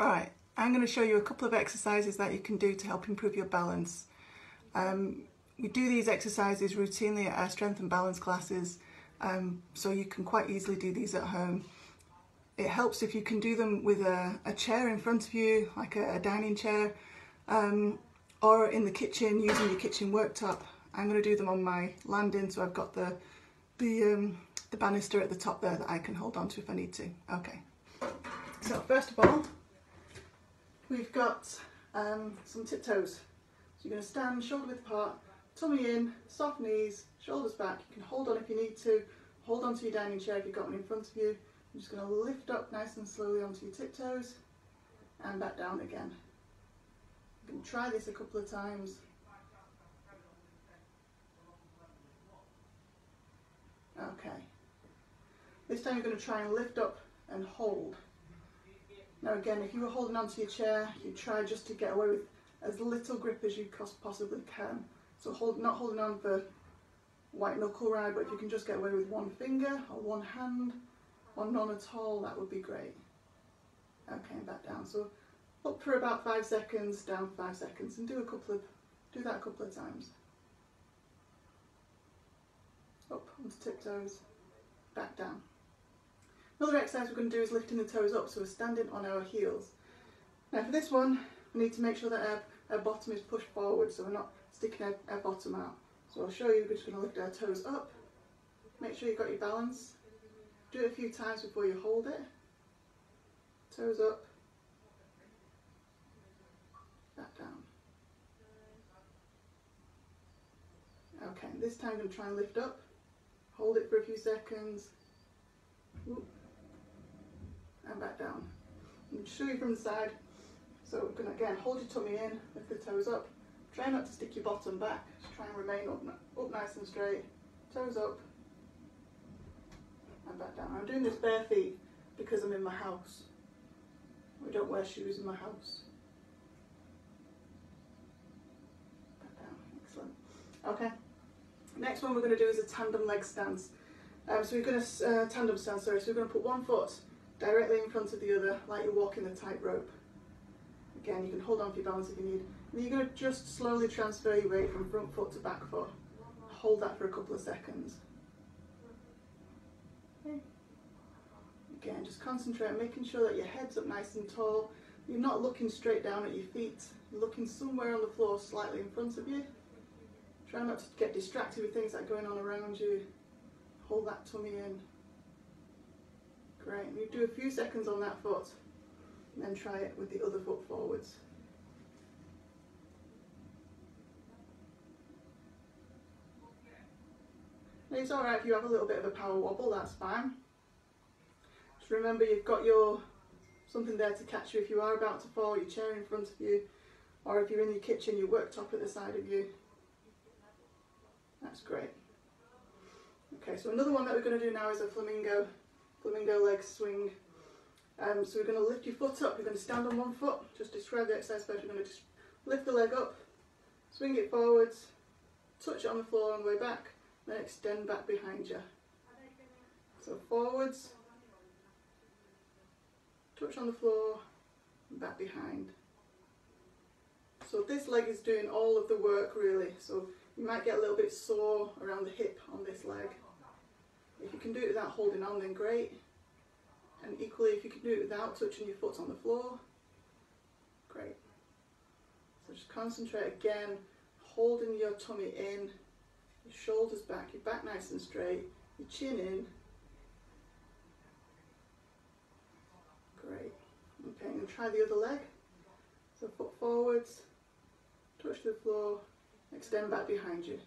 Alright, I'm going to show you a couple of exercises that you can do to help improve your balance. Um, we do these exercises routinely at our strength and balance classes, um, so you can quite easily do these at home. It helps if you can do them with a, a chair in front of you, like a, a dining chair, um, or in the kitchen using your kitchen worktop. I'm going to do them on my landing, so I've got the the, um, the banister at the top there that I can hold on to if I need to. Okay, so first of all, we've got um, some tiptoes. So you're going to stand shoulder width apart, tummy in, soft knees, shoulders back. You can hold on if you need to. Hold on to your dining chair if you've got one in front of you. I'm just going to lift up nice and slowly onto your tiptoes and back down again. You can try this a couple of times. Okay. This time you're going to try and lift up and hold. Now again, if you were holding onto your chair, you try just to get away with as little grip as you possibly can. So hold, not holding on for white knuckle ride, but if you can just get away with one finger or one hand or none at all, that would be great. Okay, and back down. So up for about five seconds, down five seconds, and do a couple of do that a couple of times. Up onto tiptoes, back down. Another exercise we're going to do is lifting the toes up, so we're standing on our heels. Now for this one, we need to make sure that our, our bottom is pushed forward, so we're not sticking our, our bottom out. So I'll show you, we're just going to lift our toes up, make sure you've got your balance, do it a few times before you hold it, toes up, back down. Okay, this time I'm going to try and lift up, hold it for a few seconds, and back down. And show you from the side. So to again hold your tummy in, lift the toes up. Try not to stick your bottom back. Just try and remain up, up nice and straight. Toes up and back down. I'm doing this bare feet because I'm in my house. We don't wear shoes in my house. Back down. Excellent. Okay. Next one we're going to do is a tandem leg stance. Um, so we're to uh, tandem stance. Sorry. So we're going to put one foot directly in front of the other like you're walking a tightrope. Again, you can hold on for your balance if you need. And you're going to just slowly transfer your weight from front foot to back foot. Hold that for a couple of seconds. Again, just concentrate on making sure that your head's up nice and tall. You're not looking straight down at your feet. You're looking somewhere on the floor slightly in front of you. Try not to get distracted with things that are going on around you. Hold that tummy in. Great, you do a few seconds on that foot and then try it with the other foot forwards. it's alright if you have a little bit of a power wobble, that's fine. Just remember you've got your something there to catch you if you are about to fall, your chair in front of you, or if you're in your kitchen, your worktop at the side of you. That's great. Okay, so another one that we're going to do now is a flamingo flamingo leg swing. Um, so we're going to lift your foot up, you're going to stand on one foot, just describe the exercise first, you're going to just lift the leg up, swing it forwards, touch it on the floor on the way back, then extend back behind you. So forwards, touch on the floor, back behind. So this leg is doing all of the work really, so you might get a little bit sore around the hip on this leg. If you can do it without holding on, then great. And equally, if you can do it without touching your foot on the floor, great. So just concentrate again, holding your tummy in, your shoulders back, your back nice and straight, your chin in. Great. Okay, and try the other leg. So foot forwards, touch the floor, extend back behind you.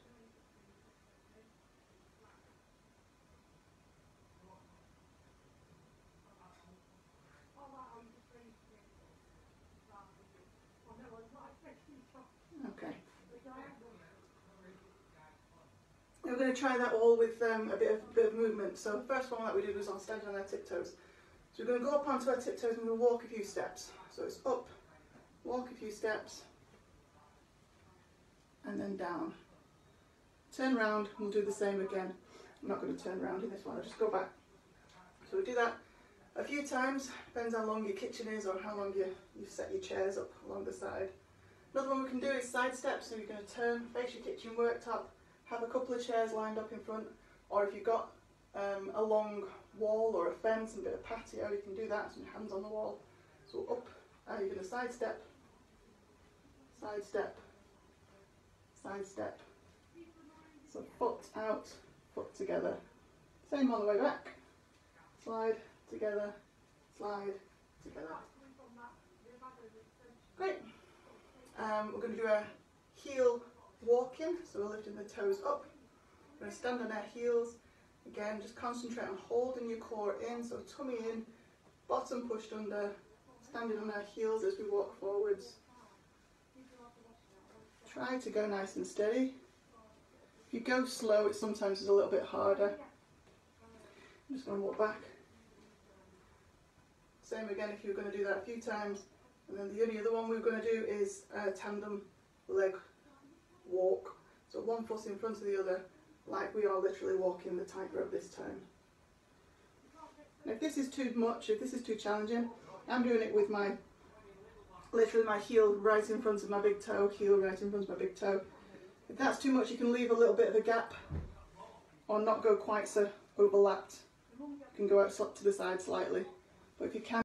We're going to try that all with um, a bit of, bit of movement. So the first one that we did was on standing on our tiptoes. So we're going to go up onto our tiptoes and we'll walk a few steps. So it's up, walk a few steps, and then down. Turn round, we'll do the same again. I'm not going to turn around in this one, I'll just go back. So we do that a few times, depends how long your kitchen is or how long you, you've set your chairs up along the side. Another one we can do is side steps, so you're going to turn, face your kitchen worktop, have a couple of chairs lined up in front, or if you've got um, a long wall or a fence and a bit of patio, you can do that, so your hands on the wall. So up, uh, you're going to side step, side step, side step. So foot out, foot together. Same all the way back. Slide, together, slide, together. Great. Um, we're going to do a heel walking, so we're lifting the toes up. We're going to stand on our heels. Again, just concentrate on holding your core in, so tummy in, bottom pushed under, standing on our heels as we walk forwards. Try to go nice and steady. If you go slow, it sometimes is a little bit harder. I'm just going to walk back. Same again if you're going to do that a few times. And then the only other one we're going to do is a tandem leg. So one foot in front of the other, like we are literally walking the tightrope this time. If this is too much, if this is too challenging, I'm doing it with my, literally my heel right in front of my big toe, heel right in front of my big toe. If that's too much, you can leave a little bit of a gap or not go quite so overlapped. You can go out to the side slightly. But if you can